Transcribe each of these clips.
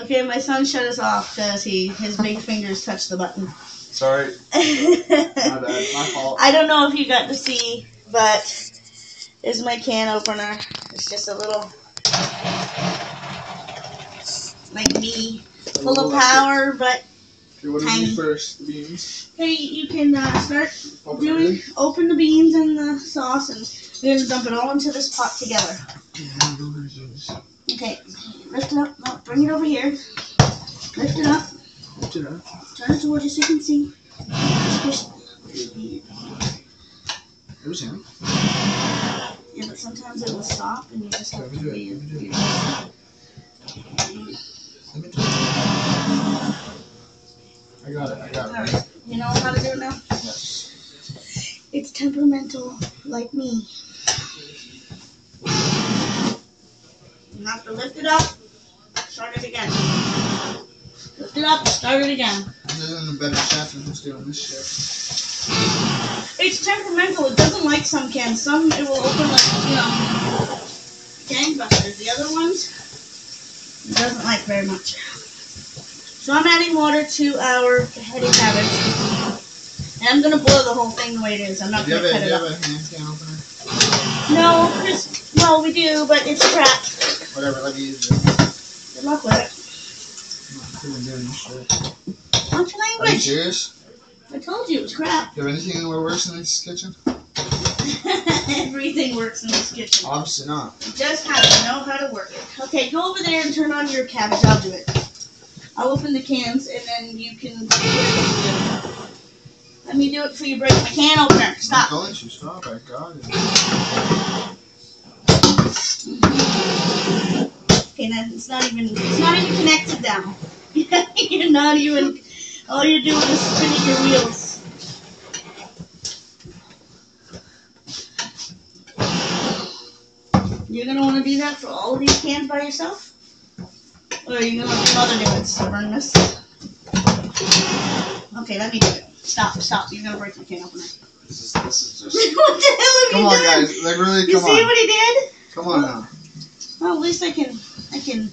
Okay, my son shut us off because he his big fingers touched the button. Sorry, my bad, my fault. I don't know if you got to see, but this is my can opener. It's just a little like me, full of power. But Okay, what Tiny. first? The beans. hey, you can uh, start Open doing everything? open the beans and the sauce, and we're gonna dump it all into this pot together. Okay, lift it up. No, bring it over here. Lift it up. Lift it up. Turn it towards you so you can see. Squish. It was him. Yeah, but sometimes it will stop, and you just have to be. let me do it. Let me do it. I got it. I got it. Alright, you know how to do it now? Yes. It's temperamental, like me. You have to lift it up, start it again. Lift it up, start it again. This isn't a better chef than who's doing this shit. It's temperamental. It doesn't like some cans. Some it will open like you know gangbusters. The other ones it doesn't like very much. So I'm adding water to our heady cabbage, and I'm gonna boil the whole thing the way it is. I'm not Do gonna cut it you up. have a hand can? No, Chris. Well, we do, but it's crap. Whatever, let me use it. Good luck with it. I'm not doing this shit. Watch Are you language. serious? I told you it was crap. Do you have anything that works in this kitchen? Everything works in this kitchen. Obviously not. You just have to know how to work it. Okay, go over there and turn on your cabbage. I'll do it. I'll open the cans and then you can. Let me do it before you break my can opener. I'm Stop. going to stop. I got it. Okay, then it's not even. It's not even connected now. you're not even. All you're doing is spinning your wheels. You're gonna want to do that for all of these cans by yourself, or are you gonna let your mother do it, stubbornness? Okay, let me do it. Stop, stop. You're gonna break my can opener. This is, this is just. what the hell are Come you on, doing? guys. Like, really, You see on. what he did? Come on now. Well, at least I can, I can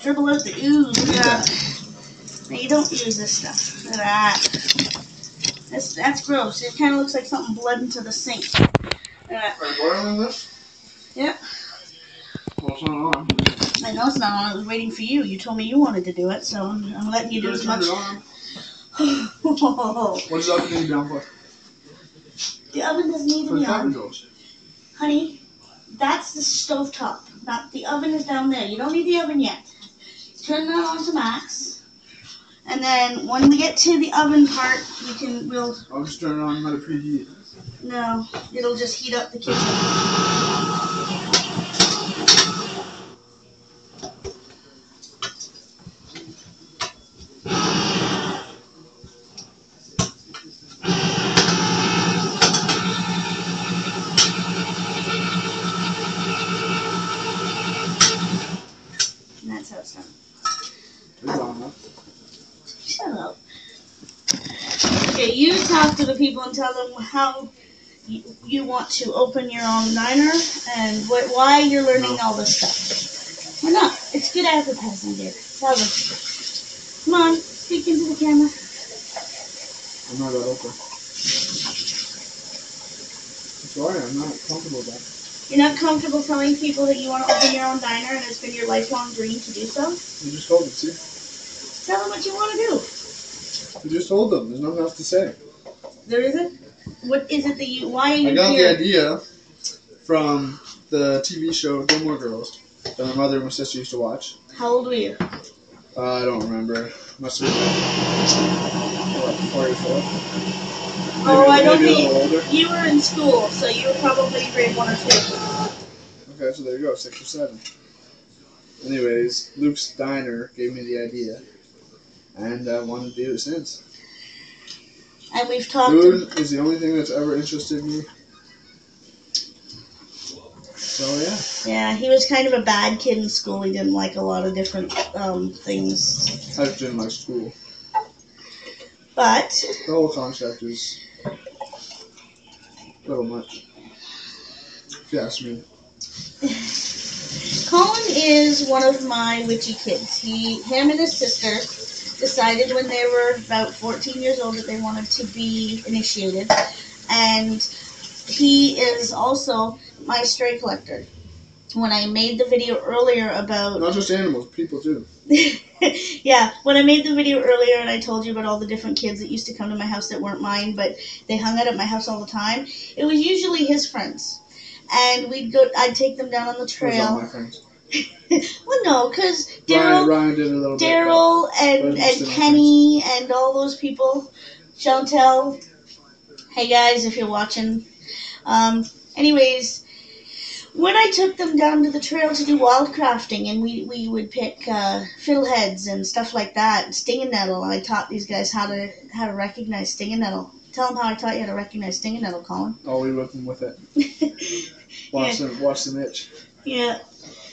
dribble out the ooze. Look at that. Now, you don't use this stuff. Look at that. That's, that's gross. It kind of looks like something bled into the sink. Look. Are you boiling this? Yep. Well, it's not on. I know it's not on. I was waiting for you. You told me you wanted to do it, so I'm, I'm letting you do as much. it on. the What does the oven need down for? The oven doesn't need to For the be on. cabbage. Honey, that's the stove top. Not the oven is down there. You don't need the oven yet. Turn that on to max. And then when we get to the oven part, you can we'll I'll just turn it on and let it preheat. no, it'll just heat up the kitchen. You talk to the people and tell them how you, you want to open your own diner and wh- why you're learning all this stuff. Why not? It's good advertising, dear. Tell them. Come on, speak into the camera. I'm not that open. Sorry, I'm not comfortable with that. You're not comfortable telling people that you want to open your own diner and it's been your lifelong dream to do so? You just told them, see? Tell them what you want to do. You just told them. There's nothing else to say. There isn't? What is it that you, why are you I got here? the idea from the TV show Gilmore Girls that my mother and my sister used to watch. How old were you? Uh, I don't remember. Must have been what, four or four. Oh, I don't maybe think- You were in school, so you were probably grade one or two. Okay, so there you go, six or seven. Anyways, Luke's Diner gave me the idea, and I wanted to do it since. And we've talked. Food is the only thing that's ever interested me. So yeah, Yeah, he was kind of a bad kid in school. He didn't like a lot of different um, things. I didn't like school. But The whole concept is a little much. If you ask me. Colin is one of my witchy kids. He, him and his sister decided when they were about 14 years old that they wanted to be initiated. And he is also my stray collector. When I made the video earlier about Not just animals, people too. yeah, when I made the video earlier and I told you about all the different kids that used to come to my house that weren't mine, but they hung out at my house all the time, it was usually his friends. And we'd go, I'd take them down on the Those are all trail. well, no, because Daryl, Ryan did a little bit. Daryl and, and Kenny and all those people, Chantel. Hey guys, if you're watching. Um, anyways, when I took them down to the trail to do wildcrafting, and we, we would pick uh, fiddleheads and stuff like that, stinging nettle, I taught these guys how to how to recognize stinging nettle. Tell them how I taught you how to recognize stinging nettle, Colin. Oh, we whip them with it. Watch them, watch them itch. yeah.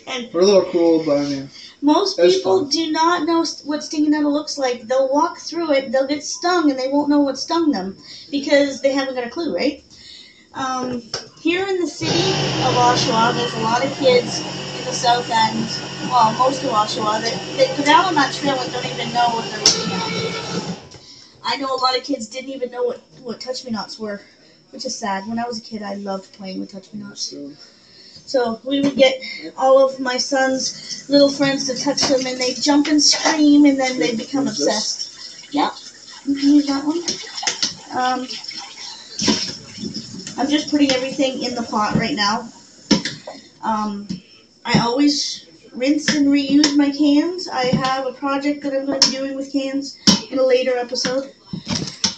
We're a little cruel, but I mean, Most people fun. do not know what stinging nettle looks like. They'll walk through it, they'll get stung, and they won't know what stung them because they haven't got a clue, right? Um, here in the city of Oshawa, there's a lot of kids in the south end, well, most of Oshawa, that, that go down on that trail and don't even know what they're looking at. I know a lot of kids didn't even know what, what touch me nots were, which is sad. When I was a kid, I loved playing with touch me nots. so, So we would get all of my son's little friends to touch them, and they jump and scream, and then they become obsessed. Yep, you can use that one. Um, I'm just putting everything in the pot right now. Um, I always rinse and reuse my cans. I have a project that I'm going to be doing with cans in a later episode.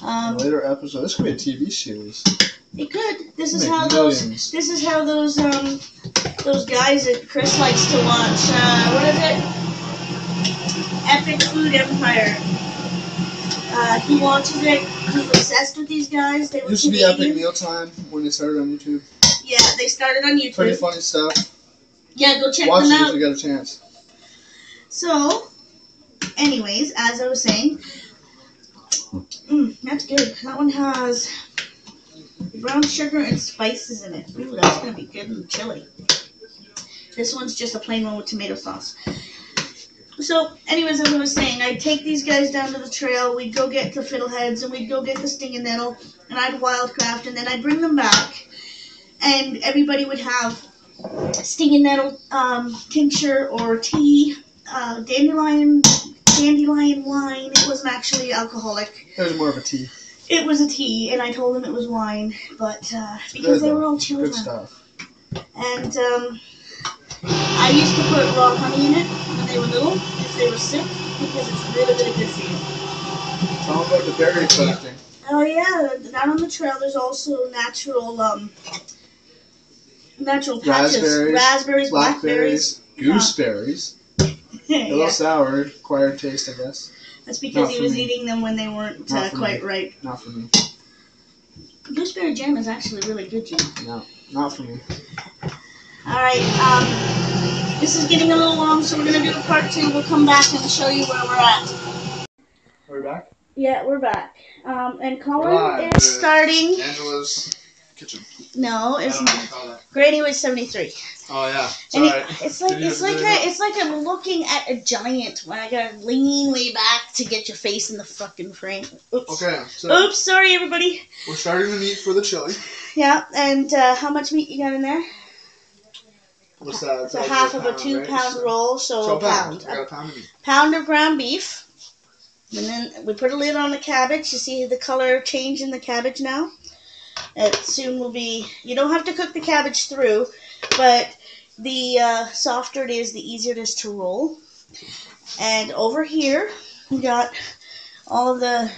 Um, later episode. This could be a TV series. it could. This is how those millions. this is how those um those guys that Chris likes to watch. Uh, what is it? Epic Food Empire. Uh, he watches it. He's obsessed with these guys. They were Used to be. Epic Mealtime when they started on YouTube. Yeah, they started on YouTube. Pretty funny stuff. Yeah, go check Watch them it if out. you get a chance. So, anyways, as I was saying, mm, that's good. That one has brown sugar and spices in it. Ooh, that's gonna be good and chili. This one's just a plain one with tomato sauce. So, anyways, as I was saying, I'd take these guys down to the trail. We'd go get the fiddleheads, and we'd go get the stinging nettle, and I'd wildcraft, and then I'd bring them back, and everybody would have stinging nettle um, tincture or tea, uh, dandelion, dandelion wine. It wasn't actually alcoholic. It was more of a tea. It was a tea, and I told them it was wine, but uh, because they were all children. Good stuff. And um, I used to put raw honey in it when they were little, if they were sick, because it's really, really good for you. Them about the berry collecting. Oh yeah, down on the trail there's also natural, um, natural patches. Raspberries, Raspberries, blackberries. Blackberries, gooseberries. A yeah. little sour, acquired taste, I guess. That's because Not he for was me. eating them when they weren't Not uh, for quite me. ripe. Not for me. Gooseberry jam is actually really good, Jim. No, not for me. All right, um, this is getting a little long, so we're gonna do a part two. We'll come back and show you where we're at. We're we back? Yeah, we're back. Um, and Colin Live is starting. Angela's kitchen. No, I it's don't know what not. to call that. Granny was seventy three. Oh yeah, it's And it- it's like it's like it's like I'm looking at a giant when I gotta lean way back to get your face in the fucking frame. Oops. Okay, so Oops, sorry everybody. we're starting the meat for the chili. Yeah, and uh, how much meat you got in there? What's that? It's a half of a two right? pound roll, so, So a pound. pound. A pound of pound of ground beef. And then we put a lid on the cabbage. You see the color change in the cabbage now? It soon will be. You don't have to cook the cabbage through, but the uh, softer it is, the easier it is to roll. And over here, we got all of the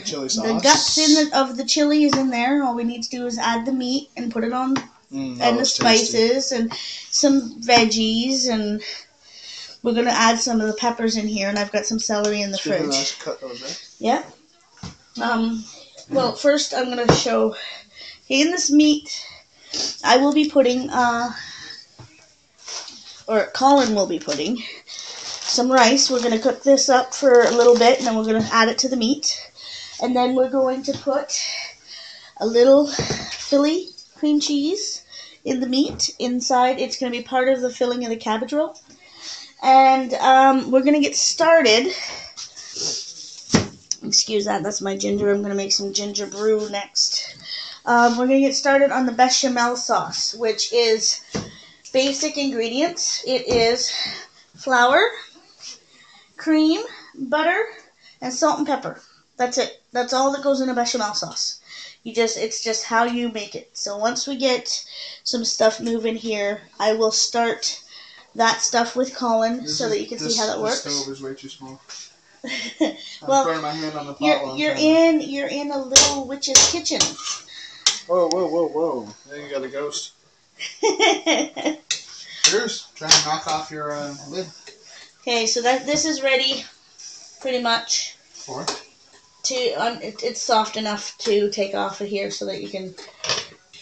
the guts in the, of the chili is in there. All we need to do is add the meat and put it on Mm, and the looks tasty. spices and some veggies and we're gonna add some of the peppers in here and I've got some celery in the Speaking of that, I fridge. cut those, right? Yeah. Um well first I'm gonna show in this meat I will be putting uh or Colin will be putting some rice. We're gonna cook this up for a little bit and then we're gonna add it to the meat. And then we're going to put a little Philly cream cheese in the meat inside. It's going to be part of the filling of the cabbage roll. And um, we're gonna get started. Excuse that. That's my ginger. I'm gonna make some ginger brew next. Um, we're gonna get started on the bechamel sauce, which is basic ingredients. It is flour, cream, butter, and salt and pepper. That's it. That's all that goes in a bechamel sauce. You just it's just how you make it. So once we get some stuff moving here, I will start that stuff with Colin This so that you can this, see how that works. this stove is way too small. Well, I'm my hand on the pot You're you're in you're in a little witch's kitchen. Whoa, whoa, whoa, whoa! Then you got a ghost. Cheers. Try and knock off your uh, lid. okay, so that this is ready, pretty much. For To um, it, it's soft enough to take off of here so that you can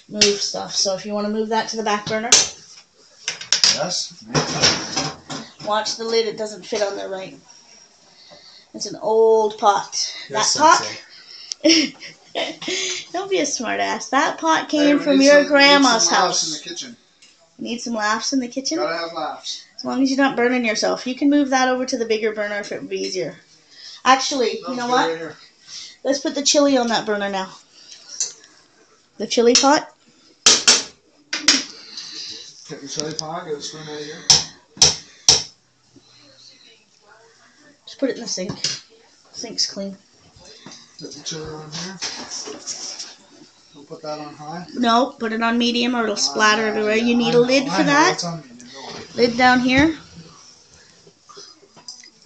move stuff. So if you want to move that to the back burner, yes. watch the lid. It doesn't fit on there right. It's an old pot. Yes, that pot. Don't be a smartass. That pot came we from your some- need grandma's laughs house. in the kitchen. Need some laughs in the kitchen? Gotta have laughs. As long as you're not burning yourself. You can move that over to the bigger burner if it would be easier. Actually, No, you know what? Right. Let's put the chili on that burner now. The chili pot. Get the chili pot. Get a spoon out of here. Just put it in the sink. Sink's clean. Put the chili on here. Put that on high. No, put it on medium or it'll splatter Uh, everywhere. You need I a know, lid for that. it's on medium, don't worry. Lid down here.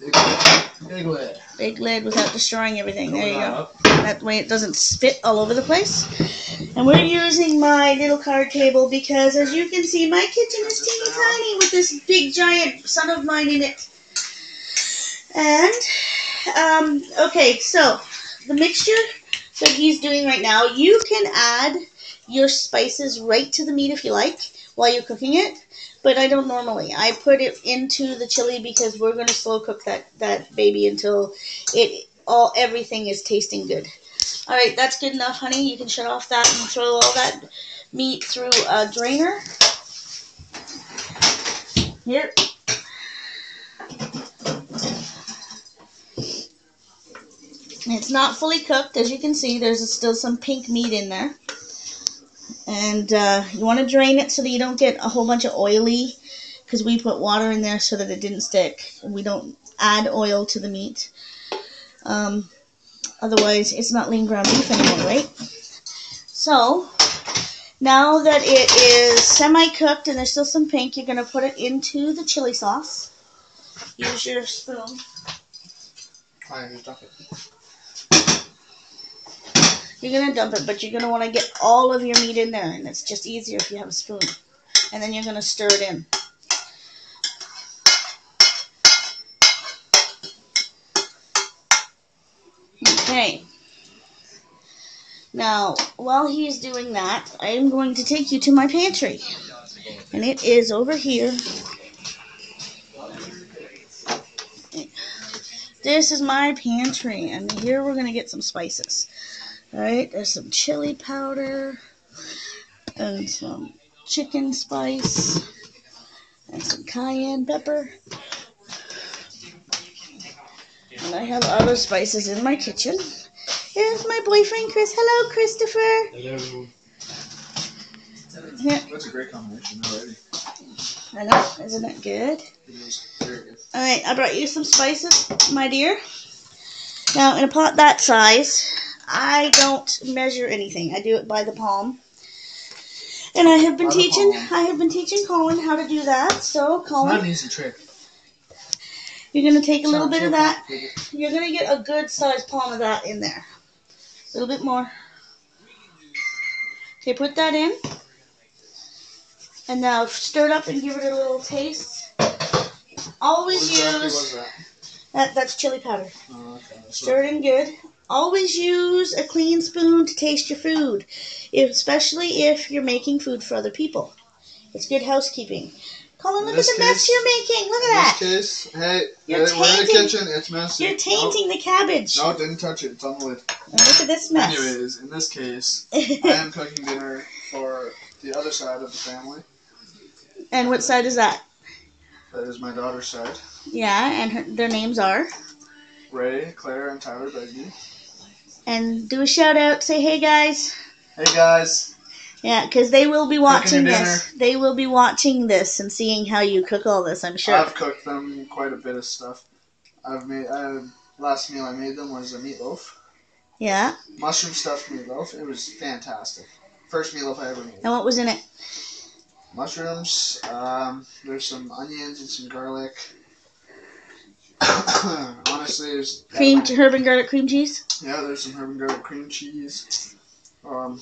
Big lid. Big lid. Big lid without destroying everything. There you that go. up. That way it doesn't spit all over the place. And we're using my little card table because, as you can see, my kitchen is teeny tiny with this big giant son of mine in it. And, um, okay, so the mixture that he's doing right now, you can add your spices right to the meat if you like while you're cooking it. But I don't normally. I put it into the chili because we're going to slow cook that, that baby until it all everything is tasting good. All right, that's good enough, honey. You can shut off that and throw all that meat through a drainer. Here. It's not fully cooked, as you can see. There's still some pink meat in there. And uh, you want to drain it so that you don't get a whole bunch of oily, because we put water in there so that it didn't stick. We don't add oil to the meat. Um, otherwise, it's not lean ground beef anymore, right? So, now that it is semi-cooked and there's still some pink, you're going to put it into the chili sauce. Use your spoon. Dump it. You're going to dump it, but you're going to want to get all of your meat in there, and it's just easier if you have a spoon. And then you're going to stir it in. Okay. Now, while he's doing that, I am going to take you to my pantry. And it is over here. This is my pantry, and here we're going to get some spices. Alright, there's some chili powder, and some chicken spice, and some cayenne pepper. And I have other spices in my kitchen. Here's my boyfriend, Chris. Hello, Christopher. Hello. Here, That's a great combination already. I know, isn't it good? It is good. Alright, I brought you some spices, my dear. Now, in a pot that size, I don't measure anything. I do it by the palm. And I have been By teaching. I have been teaching Colin how to do that. So Colin, an easy trick. you're gonna take a little bit of that. You're gonna get a good sized palm of that in there. A little bit more. Okay, put that in. And now stir it up and give it a little taste. Always use that? that that's chili powder. Oh, okay. Stir it in good. Always use a clean spoon to taste your food, especially if you're making food for other people. It's good housekeeping. Colin, look at the mess you're making. Look at that. this case, hey, You're hey, we're in the kitchen. It's messy. You're tainting the cabbage. No, didn't touch it. It's on the lid. And look at this mess. Anyways, in this case, I am cooking dinner for the other side of the family. and what side is that? That is my daughter's side. Yeah, and her, their names are. Ray, Claire, and Tyler Begbie. And do a shout out. Say hey guys. Hey guys. Yeah, because they will be watching this. They will be watching this and seeing how you cook all this. I'm sure. I've cooked them quite a bit of stuff. I've made. I, last meal I made them was a meatloaf, yeah. mushroom stuffed meatloaf. It was fantastic. First meatloaf I ever made. And what was in it? Mushrooms. Um, there's some onions and some garlic. Honestly, there's Cream, herb and garlic cream cheese. Yeah, there's some herb and garlic cream cheese. Um,